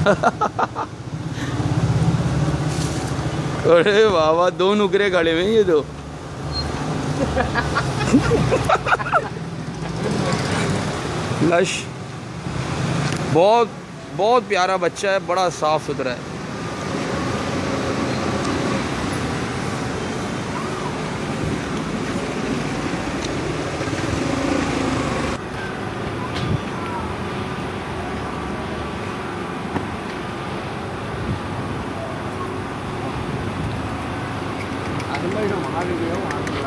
अरे वाह दो नुकरे खड़े हुए ये दो लश, बहुत बहुत प्यारा बच्चा है, बड़ा साफ़ सुथरा है। 没什么还是别玩了你看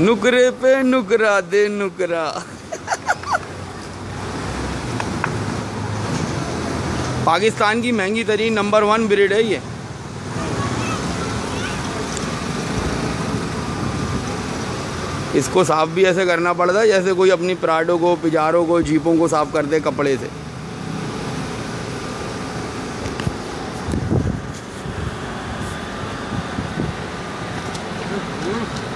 नुकरे पे नुकरा, दे नुकरा पाकिस्तान की महँगी तरीन नंबर वन ब्रिड है ये इसको साफ़ भी ऐसे करना पड़ता है, जैसे कोई अपनी पराठों को, पिजारों को, जीपों को साफ़ करते कपड़े से Mm-hmm.